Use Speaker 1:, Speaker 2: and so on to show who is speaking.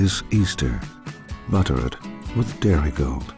Speaker 1: This Easter, butter it with Dairy Gold.